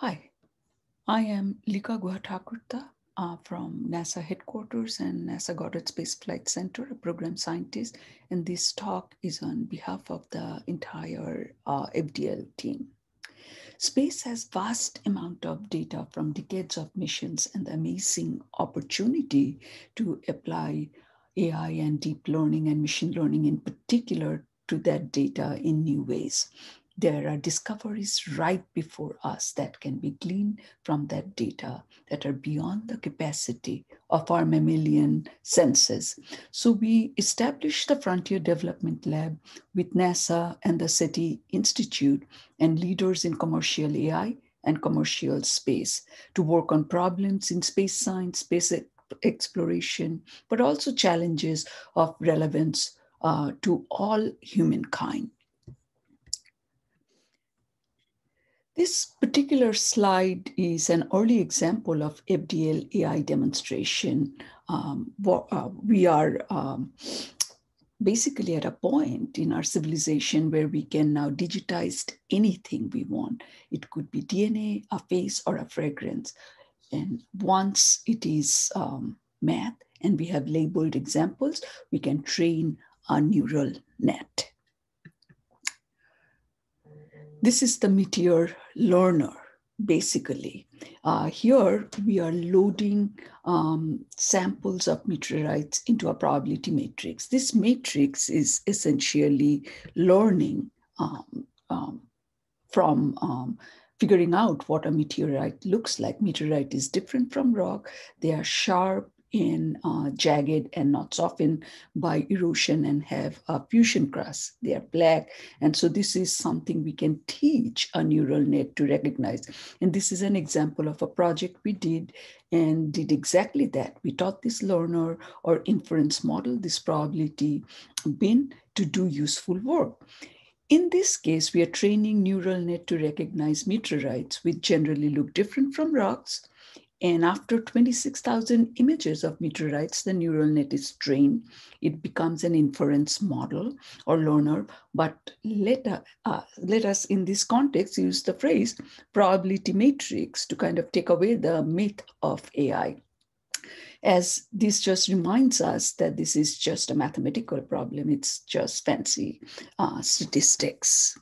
Hi, I am Lika Guhathakurta uh, from NASA headquarters and NASA Goddard Space Flight Center, a program scientist, and this talk is on behalf of the entire uh, FDL team. Space has vast amount of data from decades of missions and the amazing opportunity to apply AI and deep learning and machine learning in particular to that data in new ways there are discoveries right before us that can be gleaned from that data that are beyond the capacity of our mammalian senses. So we established the Frontier Development Lab with NASA and the SETI Institute and leaders in commercial AI and commercial space to work on problems in space science, space exploration, but also challenges of relevance uh, to all humankind. This particular slide is an early example of FDL AI demonstration. Um, uh, we are um, basically at a point in our civilization where we can now digitize anything we want. It could be DNA, a face, or a fragrance. And once it is um, math and we have labeled examples, we can train a neural net. This is the Meteor learner, basically. Uh, here we are loading um, samples of meteorites into a probability matrix. This matrix is essentially learning um, um, from um, figuring out what a meteorite looks like. Meteorite is different from rock. They are sharp, in uh, jagged and not softened by erosion and have a fusion crust. They are black. And so this is something we can teach a neural net to recognize. And this is an example of a project we did and did exactly that. We taught this learner or inference model, this probability bin to do useful work. In this case, we are training neural net to recognize meteorites, which generally look different from rocks and after 26,000 images of meteorites, the neural net is trained. It becomes an inference model or learner. But let, uh, let us, in this context, use the phrase probability matrix to kind of take away the myth of AI. As this just reminds us that this is just a mathematical problem, it's just fancy uh, statistics.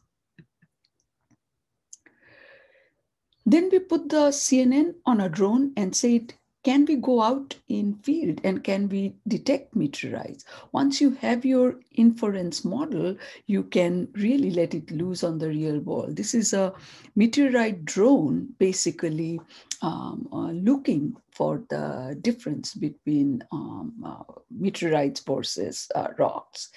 Then we put the CNN on a drone and said, can we go out in field and can we detect meteorites? Once you have your inference model, you can really let it loose on the real world. This is a meteorite drone basically um, uh, looking for the difference between um, uh, meteorites versus uh, rocks.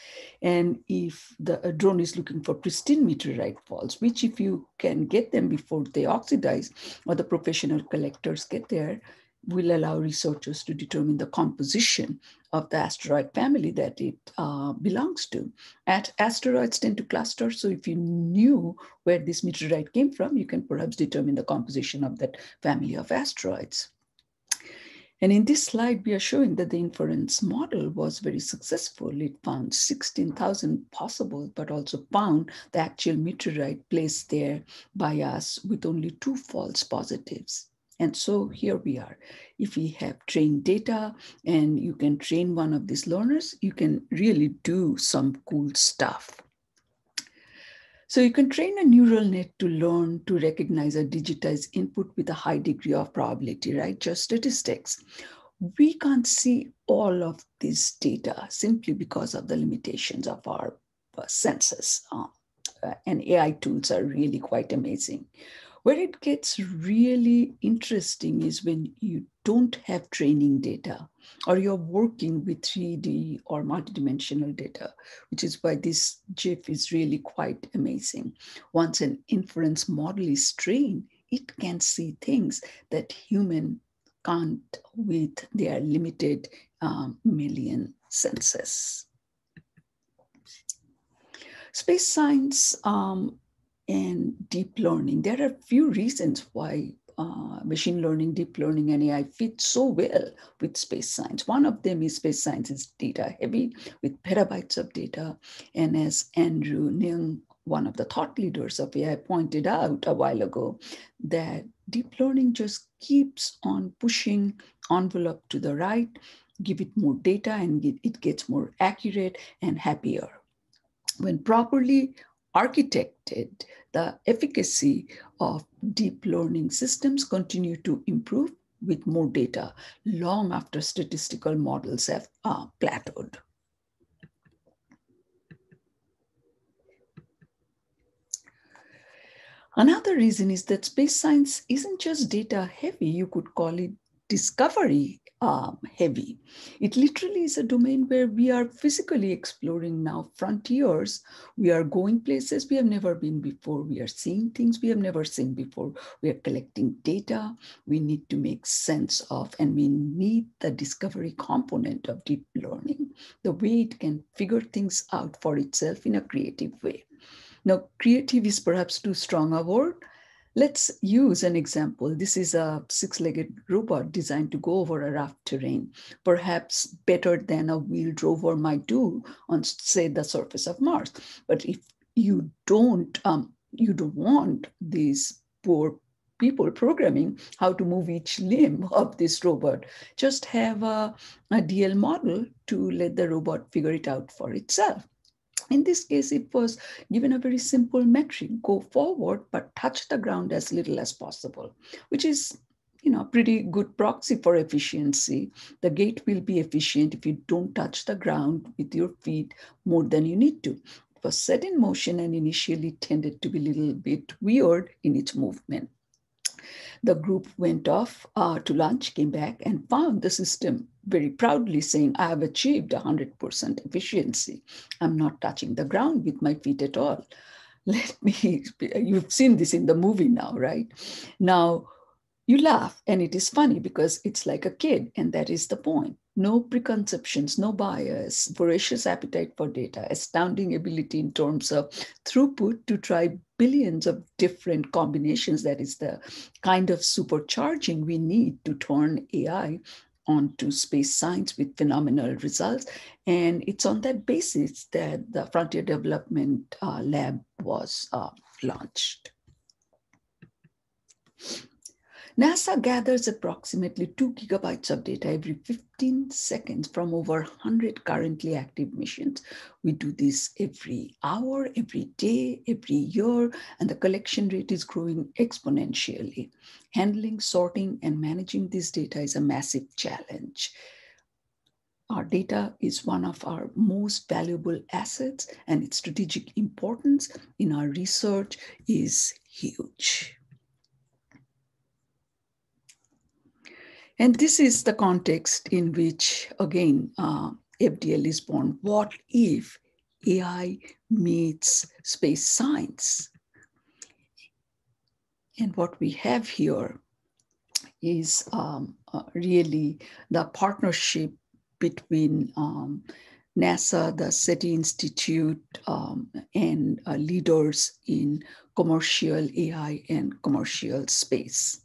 And if the drone is looking for pristine meteorite falls, which if you can get them before they oxidize or the professional collectors get there, will allow researchers to determine the composition of the asteroid family that it uh, belongs to. At asteroids tend to cluster, so if you knew where this meteorite came from, you can perhaps determine the composition of that family of asteroids. And in this slide, we are showing that the inference model was very successful. It found 16,000 possible, but also found the actual meteorite placed there by us with only two false positives. And so here we are. If we have trained data and you can train one of these learners, you can really do some cool stuff. So you can train a neural net to learn to recognize a digitized input with a high degree of probability, right? Just statistics. We can't see all of this data simply because of the limitations of our uh, senses. Uh, and AI tools are really quite amazing. Where it gets really interesting is when you don't have training data or you're working with 3D or multidimensional data, which is why this GIF is really quite amazing. Once an inference model is trained, it can see things that human can't with their limited um, million senses. Space science um, and deep learning. There are a few reasons why uh, machine learning, deep learning, and AI fit so well with space science. One of them is space science is data heavy with petabytes of data. And as Andrew Ng one of the thought leaders of AI pointed out a while ago, that deep learning just keeps on pushing envelope to the right, give it more data and it gets more accurate and happier. When properly architected, the efficacy of deep learning systems continue to improve with more data long after statistical models have uh, plateaued. Another reason is that space science isn't just data heavy, you could call it discovery um, heavy. It literally is a domain where we are physically exploring now frontiers. We are going places we have never been before. We are seeing things we have never seen before. We are collecting data we need to make sense of, and we need the discovery component of deep learning, the way it can figure things out for itself in a creative way. Now, creative is perhaps too strong a word, Let's use an example. This is a six-legged robot designed to go over a rough terrain, perhaps better than a wheeled rover might do on, say, the surface of Mars. But if you don't, um, you don't want these poor people programming how to move each limb of this robot. Just have a, a DL model to let the robot figure it out for itself. In this case, it was given a very simple metric, go forward, but touch the ground as little as possible, which is you know, pretty good proxy for efficiency. The gait will be efficient if you don't touch the ground with your feet more than you need to. It was set in motion and initially tended to be a little bit weird in its movement. The group went off uh, to lunch, came back, and found the system very proudly saying, I have achieved 100% efficiency. I'm not touching the ground with my feet at all. Let me, you've seen this in the movie now, right? Now, you laugh, and it is funny because it's like a kid, and that is the point. No preconceptions, no bias, voracious appetite for data, astounding ability in terms of throughput to try billions of different combinations. That is the kind of supercharging we need to turn AI onto space science with phenomenal results. And it's on that basis that the Frontier Development uh, Lab was uh, launched. NASA gathers approximately two gigabytes of data every 15 seconds from over 100 currently active missions. We do this every hour, every day, every year, and the collection rate is growing exponentially. Handling, sorting, and managing this data is a massive challenge. Our data is one of our most valuable assets, and its strategic importance in our research is huge. And this is the context in which, again, uh, FDL is born. What if AI meets space science? And what we have here is um, uh, really the partnership between um, NASA, the SETI Institute, um, and uh, leaders in commercial AI and commercial space.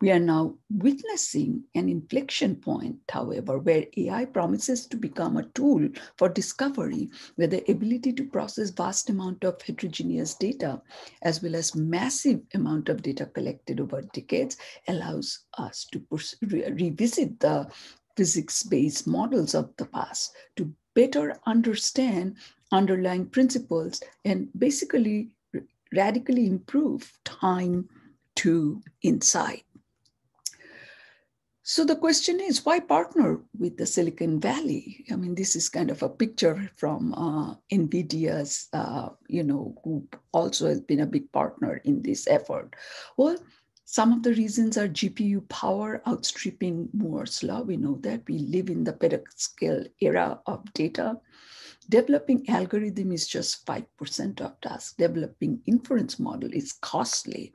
We are now witnessing an inflection point, however, where AI promises to become a tool for discovery, where the ability to process vast amount of heterogeneous data, as well as massive amount of data collected over decades, allows us to re revisit the physics-based models of the past to better understand underlying principles and basically radically improve time to insight. So the question is, why partner with the Silicon Valley? I mean, this is kind of a picture from uh, NVIDIA's, uh, you know, who also has been a big partner in this effort. Well, some of the reasons are GPU power outstripping Moore's law. We know that we live in the petascale era of data. Developing algorithm is just 5% of task. Developing inference model is costly.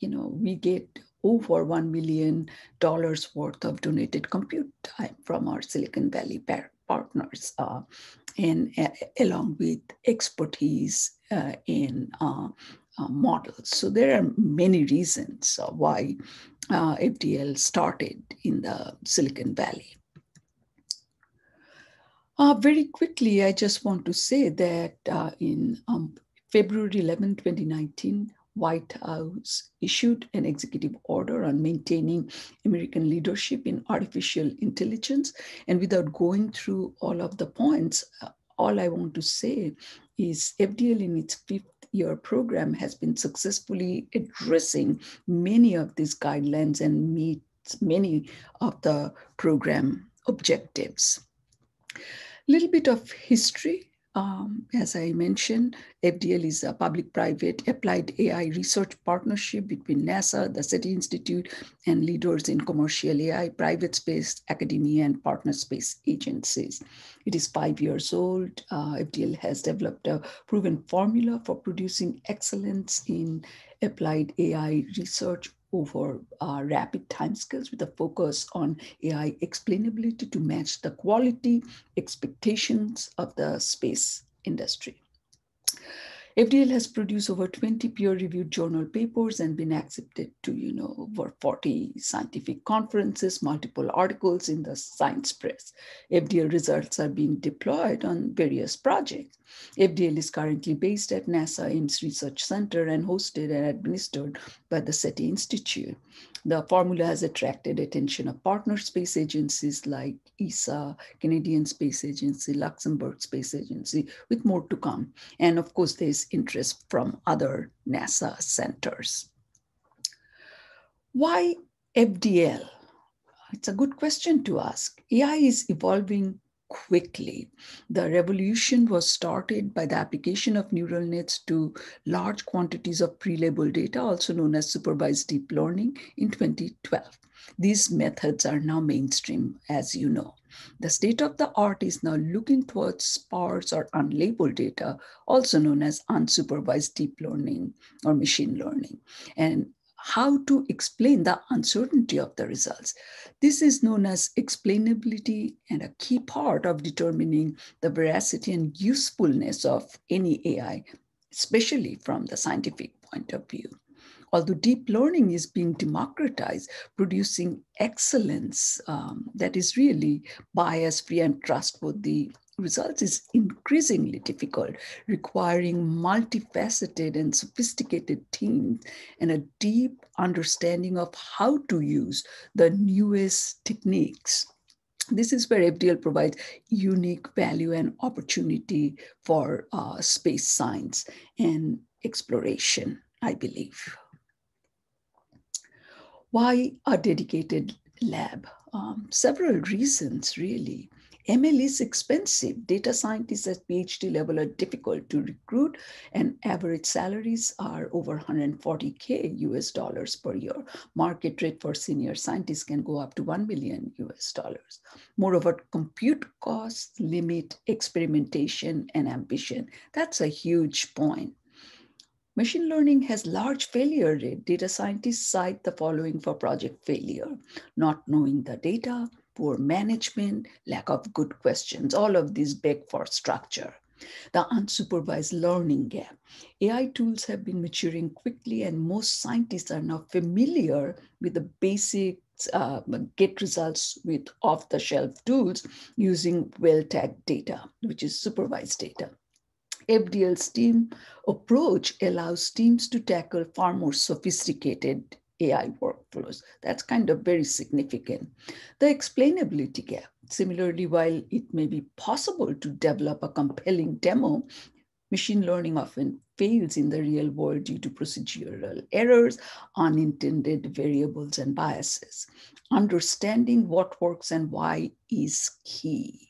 You know, we get over $1 million worth of donated compute time from our Silicon Valley partners, uh, and uh, along with expertise uh, in uh, uh, models. So there are many reasons why uh, FDL started in the Silicon Valley. very quickly, I just want to say that in um, February 11, 2019, White House issued an executive order on maintaining American leadership in artificial intelligence. And without going through all of the points, uh, all I want to say is FDL in its fifth year program has been successfully addressing many of these guidelines and meets many of the program objectives. A little bit of history um, as I mentioned, FDL is a public-private applied AI research partnership between NASA, the SETI Institute, and leaders in commercial AI, private space, academia, and partner space agencies. It is five years old. Uh, FDL has developed a proven formula for producing excellence in applied AI research over uh, rapid timescales with a focus on AI explainability to match the quality expectations of the space industry. FDL has produced over 20 peer-reviewed journal papers and been accepted to, you know, over 40 scientific conferences, multiple articles in the science press. FDL results are being deployed on various projects. FDL is currently based at NASA Ames Research Center and hosted and administered by the SETI Institute. The formula has attracted attention of partner space agencies like ESA, Canadian Space Agency, Luxembourg Space Agency, with more to come. And of course, there's interest from other NASA centers. Why FDL? It's a good question to ask. AI is evolving quickly. The revolution was started by the application of neural nets to large quantities of pre-labeled data, also known as supervised deep learning, in 2012. These methods are now mainstream, as you know. The state of the art is now looking towards sparse or unlabeled data, also known as unsupervised deep learning or machine learning. And how to explain the uncertainty of the results. This is known as explainability and a key part of determining the veracity and usefulness of any AI, especially from the scientific point of view. Although deep learning is being democratized, producing excellence um, that is really bias free and trustworthy results is increasingly difficult, requiring multifaceted and sophisticated teams and a deep understanding of how to use the newest techniques. This is where FDL provides unique value and opportunity for uh, space science and exploration, I believe. Why a dedicated lab? Um, several reasons, really. ML is expensive. Data scientists at PhD level are difficult to recruit, and average salaries are over 140K US dollars per year. Market rate for senior scientists can go up to 1 million US dollars. Moreover, compute costs limit experimentation and ambition. That's a huge point. Machine learning has large failure rate. Data scientists cite the following for project failure. Not knowing the data, poor management, lack of good questions. All of these beg for structure. The unsupervised learning gap. AI tools have been maturing quickly, and most scientists are now familiar with the basic uh, get results with off the shelf tools using well tagged data, which is supervised data. FDL's team approach allows teams to tackle far more sophisticated AI workflows. That's kind of very significant. The explainability gap. Similarly, while it may be possible to develop a compelling demo, machine learning often fails in the real world due to procedural errors, unintended variables, and biases. Understanding what works and why is key.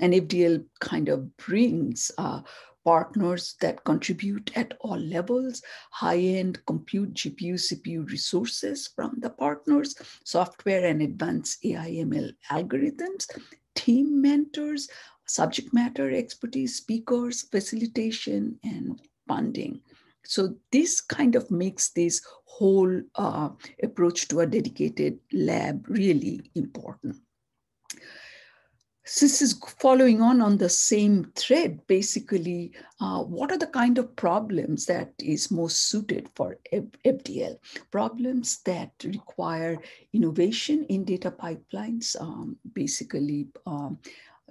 And FDL kind of brings uh, partners that contribute at all levels, high-end compute GPU, CPU resources from the partners, software and advanced AI/ML algorithms, team mentors, subject matter expertise, speakers, facilitation, and funding. So this kind of makes this whole uh, approach to a dedicated lab really important this is following on on the same thread basically uh, what are the kind of problems that is most suited for fdl problems that require innovation in data pipelines um, basically um,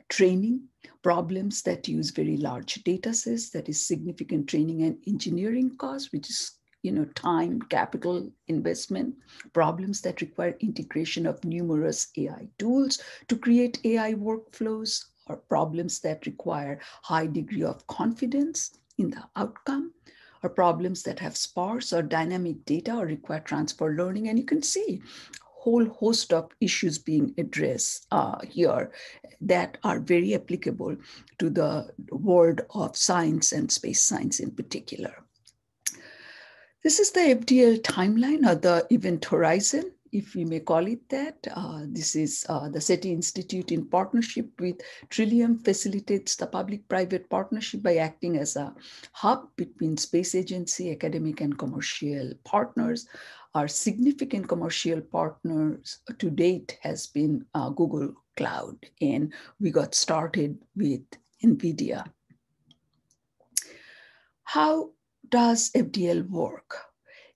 training. Problems that use very large data sets, that is significant training and engineering costs, which is you know, time, capital investment, problems that require integration of numerous AI tools to create AI workflows, or problems that require high degree of confidence in the outcome, or problems that have sparse or dynamic data or require transfer learning. And you can see whole host of issues being addressed uh, here that are very applicable to the world of science and space science in particular. This is the FDL timeline or the event horizon, if we may call it that. Uh, this is uh, the SETI Institute in partnership with Trillium facilitates the public-private partnership by acting as a hub between space agency, academic and commercial partners. Our significant commercial partners to date has been uh, Google Cloud, and we got started with NVIDIA. How does FDL work?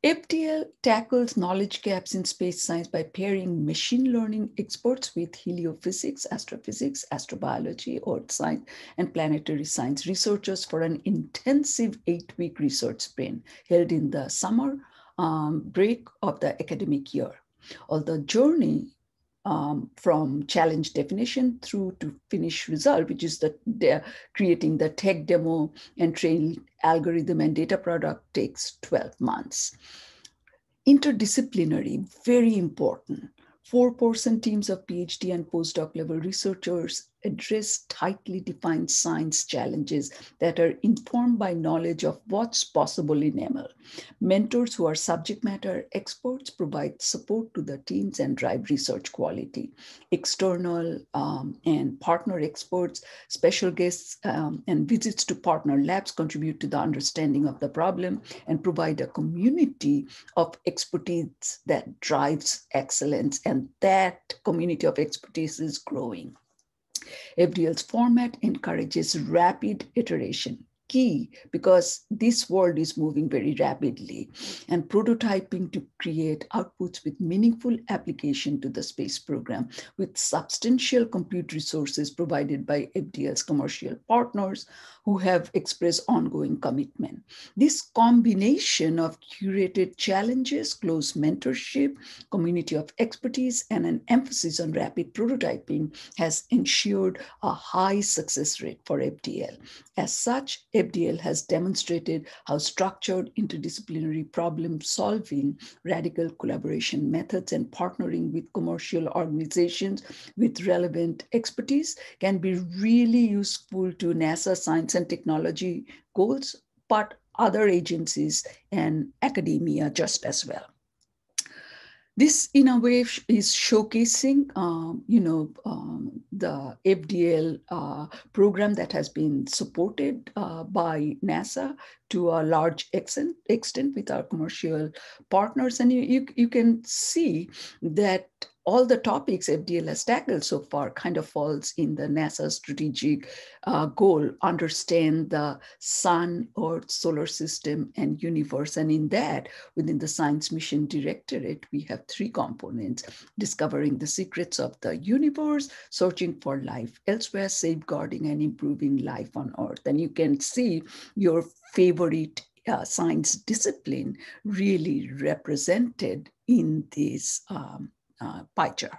FDL tackles knowledge gaps in space science by pairing machine learning experts with heliophysics, astrophysics, astrobiology, earth science, and planetary science researchers for an intensive eight-week research sprint held in the summer um, break of the academic year. Although the journey um, from challenge definition through to finish result, which is the, the creating the tech demo and train algorithm and data product takes 12 months. Interdisciplinary, very important. Four-person teams of PhD and postdoc level researchers address tightly defined science challenges that are informed by knowledge of what's possible in ML. Mentors who are subject matter experts provide support to the teams and drive research quality. External um, and partner experts, special guests, um, and visits to partner labs contribute to the understanding of the problem and provide a community of expertise that drives excellence. And that community of expertise is growing. FDL's format encourages rapid iteration key because this world is moving very rapidly and prototyping to create outputs with meaningful application to the space program with substantial compute resources provided by FDL's commercial partners who have expressed ongoing commitment. This combination of curated challenges, close mentorship, community of expertise, and an emphasis on rapid prototyping has ensured a high success rate for FDL. As such, FDL has demonstrated how structured interdisciplinary problem solving, radical collaboration methods, and partnering with commercial organizations with relevant expertise can be really useful to NASA science and technology goals, but other agencies and academia just as well. This, in a way, is showcasing, um, you know, um, the FDL uh, program that has been supported uh, by NASA to a large extent, extent with our commercial partners. And you, you, you can see that all the topics FDL has tackled so far kind of falls in the NASA strategic uh, goal, understand the sun, earth, solar system, and universe. And in that, within the Science Mission Directorate, we have three components, discovering the secrets of the universe, searching for life elsewhere, safeguarding and improving life on earth. And you can see your favorite uh, science discipline really represented in this um, uh, pie chart.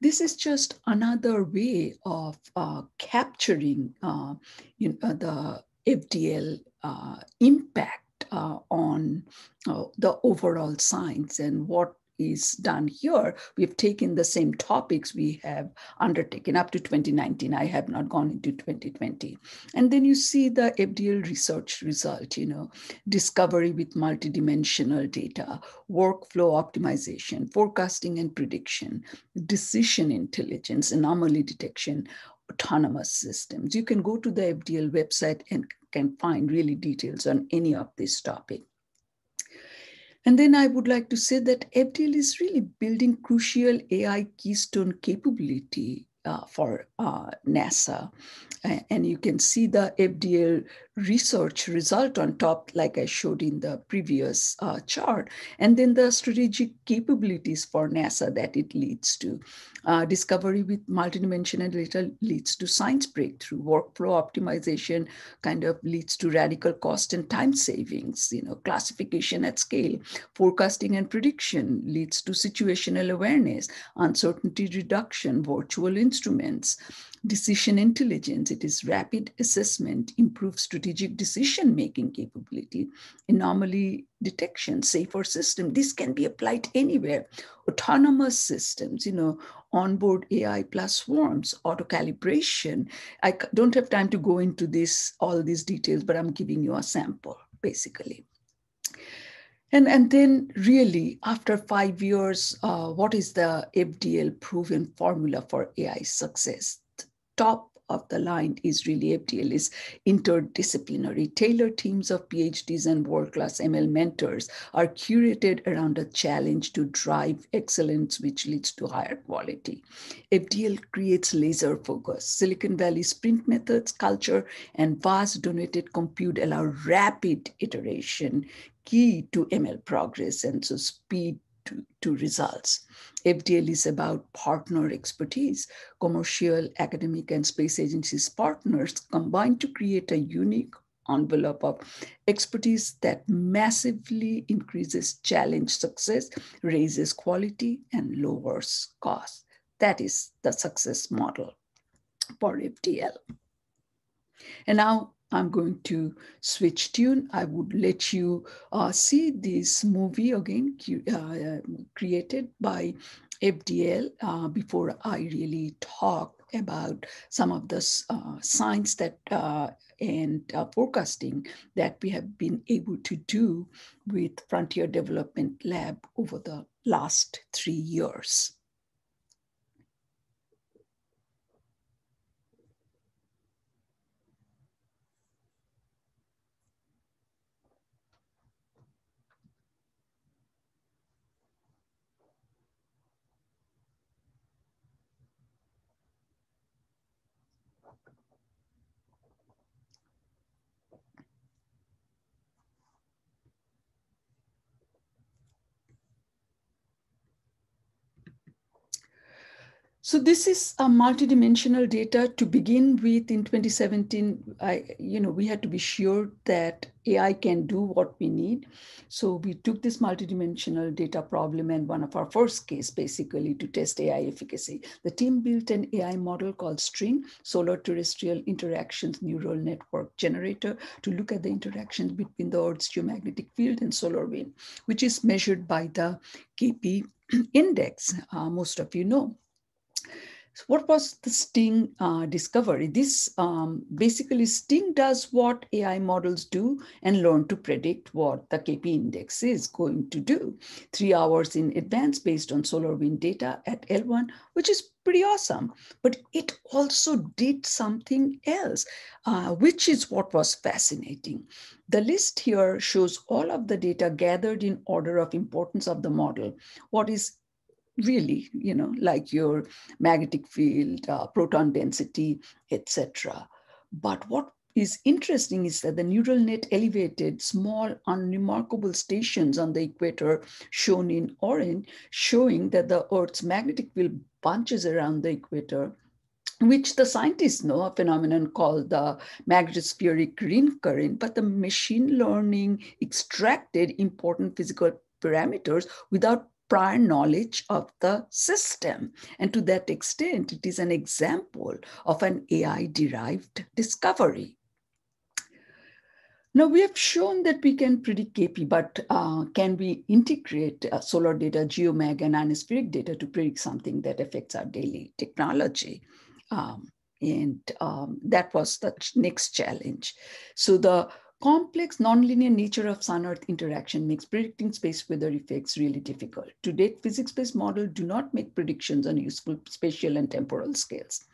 This is just another way of uh, capturing uh, you know, the FDL uh, impact uh, on uh, the overall science and what is done here, we've taken the same topics we have undertaken up to 2019. I have not gone into 2020. And then you see the FDL research result, you know, discovery with multidimensional data, workflow optimization, forecasting and prediction, decision intelligence, anomaly detection, autonomous systems. You can go to the FDL website and can find really details on any of this topic. And then I would like to say that FDL is really building crucial AI keystone capability uh, for uh, NASA. And you can see the FDL research result on top, like I showed in the previous uh, chart, and then the strategic capabilities for NASA that it leads to. Uh, discovery with multidimensional data leads to science breakthrough. Workflow optimization kind of leads to radical cost and time savings. You know, classification at scale, forecasting and prediction leads to situational awareness, uncertainty reduction, virtual instruments decision intelligence, it is rapid assessment, improved strategic decision making capability, anomaly detection, safer system. This can be applied anywhere. Autonomous systems, you know, onboard AI plus swarms, auto calibration. I don't have time to go into this, all these details, but I'm giving you a sample basically. And, and then really after five years, uh, what is the FDL proven formula for AI success? Top of the line is really FDL is interdisciplinary. Tailored teams of PhDs and world-class ML mentors are curated around a challenge to drive excellence, which leads to higher quality. FDL creates laser focus. Silicon Valley sprint methods, culture, and vast donated compute allow rapid iteration, key to ML progress, and so speed to, to results. FDL is about partner expertise. Commercial, academic, and space agencies partners combine to create a unique envelope of expertise that massively increases challenge success, raises quality, and lowers cost. That is the success model for FDL. And now I'm going to switch tune. I would let you uh, see this movie again, uh, created by FDL uh, before I really talk about some of the uh, science that uh, and uh, forecasting that we have been able to do with Frontier Development Lab over the last three years. So this is a multidimensional data to begin with in 2017. I, you know, we had to be sure that AI can do what we need. So we took this multidimensional data problem and one of our first case basically to test AI efficacy. The team built an AI model called STING, Solar Terrestrial Interactions Neural Network Generator to look at the interactions between the Earth's geomagnetic field and solar wind, which is measured by the KP index, uh, most of you know. So what was the Sting uh, discovery? This um, basically Sting does what AI models do and learn to predict what the KP index is going to do. Three hours in advance based on solar wind data at L1, which is pretty awesome. But it also did something else, uh, which is what was fascinating. The list here shows all of the data gathered in order of importance of the model. What is really, you know, like your magnetic field, uh, proton density, etc. But what is interesting is that the neural net elevated small unremarkable stations on the equator shown in orange, showing that the Earth's magnetic field bunches around the equator which the scientists know a phenomenon called the magnetospheric ring current, but the machine learning extracted important physical parameters without prior knowledge of the system. And to that extent, it is an example of an AI derived discovery. Now we have shown that we can predict KP, but uh, can we integrate uh, solar data, geomag, and ionospheric data to predict something that affects our daily technology? Um, and um, that was the next challenge. So the complex nonlinear nature of sun-earth interaction makes predicting space weather effects really difficult. To date, physics-based models do not make predictions on useful spatial and temporal scales.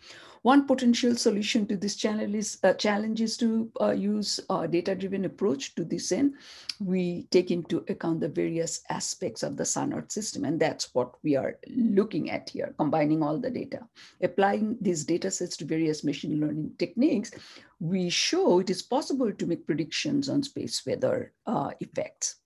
One potential solution to this challenge is, uh, challenge is to uh, use a data-driven approach to this end. We take into account the various aspects of the Sun-Earth system, and that's what we are looking at here, combining all the data. Applying these data sets to various machine learning techniques, we show it is possible to make predictions on space weather uh, effects.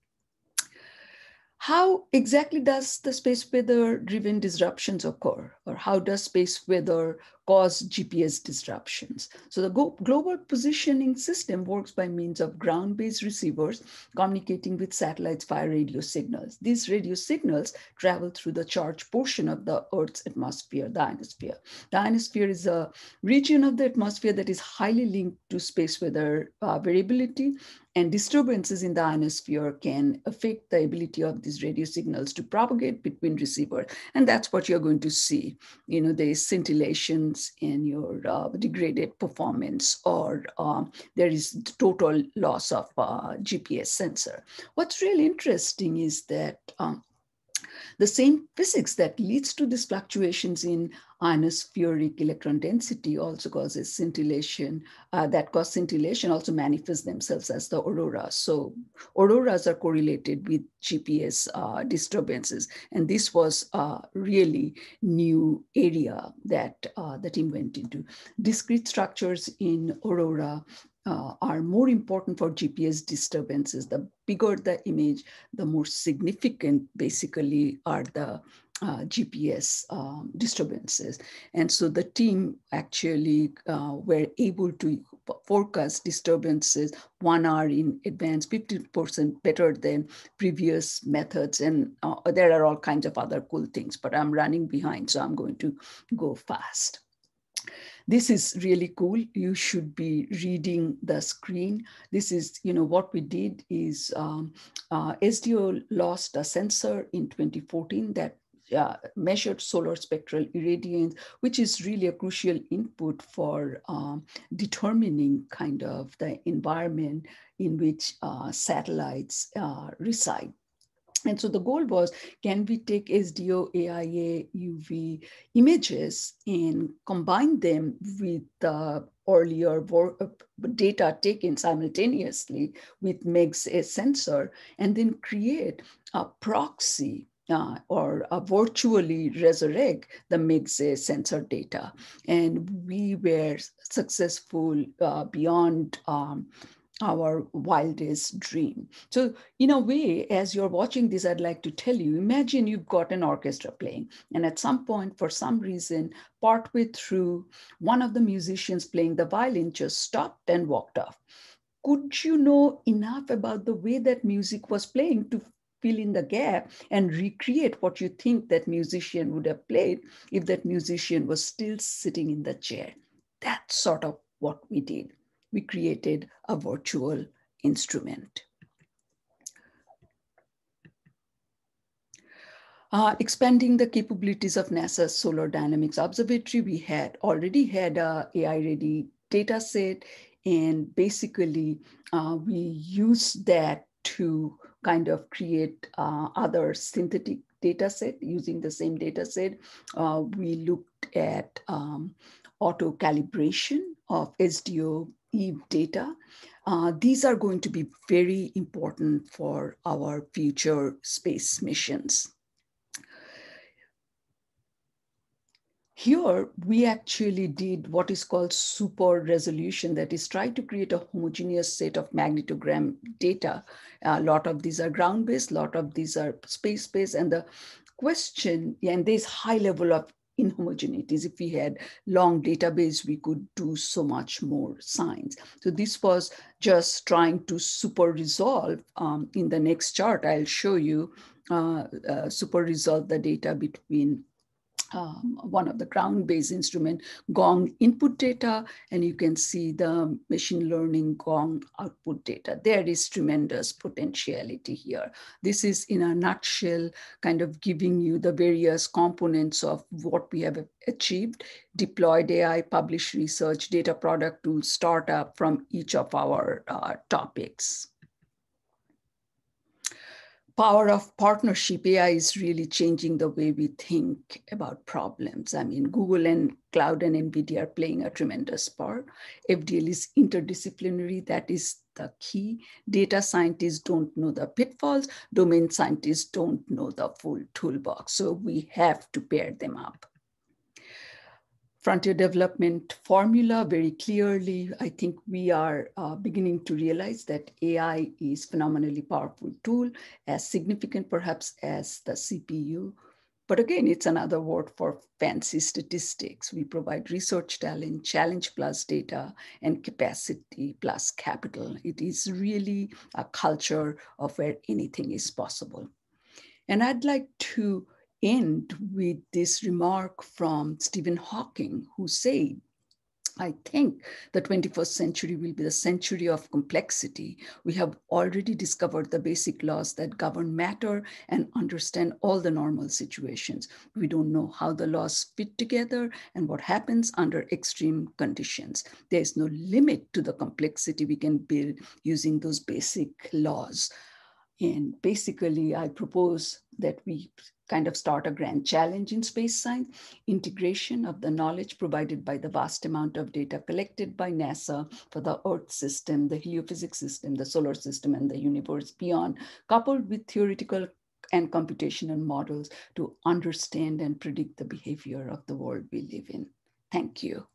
How exactly does the space weather driven disruptions occur? Or how does space weather cause GPS disruptions? So the global positioning system works by means of ground-based receivers communicating with satellites via radio signals. These radio signals travel through the charged portion of the Earth's atmosphere, the ionosphere. The ionosphere is a region of the atmosphere that is highly linked to space weather uh, variability and disturbances in the ionosphere can affect the ability of these radio signals to propagate between receivers. And that's what you're going to see. You know, there's scintillations in your uh, degraded performance or um, there is total loss of uh, GPS sensor. What's really interesting is that um, the same physics that leads to these fluctuations in ionospheric electron density also causes scintillation. Uh, that cause scintillation also manifests themselves as the aurora. So auroras are correlated with GPS uh, disturbances. And this was a really new area that uh, the team went into. Discrete structures in aurora uh, are more important for GPS disturbances. The bigger the image, the more significant basically are the uh, GPS um, disturbances. And so the team actually uh, were able to forecast disturbances one hour in advance, 50% better than previous methods. And uh, there are all kinds of other cool things, but I'm running behind, so I'm going to go fast. This is really cool. You should be reading the screen. This is, you know, what we did is um, uh, SDO lost a sensor in 2014 that uh, measured solar spectral irradiance, which is really a crucial input for um, determining kind of the environment in which uh, satellites uh, reside. And so the goal was, can we take SDO, AIA, UV images and combine them with the earlier uh, data taken simultaneously with MEGS a sensor and then create a proxy uh, or uh, virtually resurrect the MEGS sensor data. And we were successful uh, beyond um, our wildest dream. So, in a way, as you're watching this, I'd like to tell you imagine you've got an orchestra playing, and at some point, for some reason, partway through, one of the musicians playing the violin just stopped and walked off. Could you know enough about the way that music was playing to fill in the gap and recreate what you think that musician would have played if that musician was still sitting in the chair? That's sort of what we did we created a virtual instrument. Uh, expanding the capabilities of NASA's Solar Dynamics Observatory, we had already had a AI-ready data set, and basically uh, we used that to kind of create uh, other synthetic data set using the same data set. Uh, we looked at um, auto calibration of SDO Data. Uh, these are going to be very important for our future space missions. Here, we actually did what is called super resolution, that is try to create a homogeneous set of magnetogram data. A lot of these are ground-based, a lot of these are space-based, and the question, and there's high level of inhomogeneities. If we had long database, we could do so much more science. So this was just trying to super resolve. Um, in the next chart, I'll show you uh, uh, super resolve the data between um, one of the ground-based instrument, Gong input data, and you can see the machine learning Gong output data. There is tremendous potentiality here. This is in a nutshell, kind of giving you the various components of what we have achieved, deployed AI, published research, data product tools, startup from each of our uh, topics. Power of partnership, AI is really changing the way we think about problems. I mean, Google and Cloud and NVIDIA are playing a tremendous part. FDL is interdisciplinary, that is the key. Data scientists don't know the pitfalls, domain scientists don't know the full toolbox. So we have to pair them up frontier development formula very clearly. I think we are uh, beginning to realize that AI is phenomenally powerful tool, as significant perhaps as the CPU. But again, it's another word for fancy statistics. We provide research talent, challenge plus data, and capacity plus capital. It is really a culture of where anything is possible. And I'd like to end with this remark from Stephen Hawking, who said, I think the 21st century will be the century of complexity. We have already discovered the basic laws that govern matter and understand all the normal situations. We don't know how the laws fit together and what happens under extreme conditions. There is no limit to the complexity we can build using those basic laws. And basically, I propose that we kind of start a grand challenge in space science, integration of the knowledge provided by the vast amount of data collected by NASA for the Earth system, the heliophysics system, the solar system, and the universe beyond, coupled with theoretical and computational models to understand and predict the behavior of the world we live in. Thank you.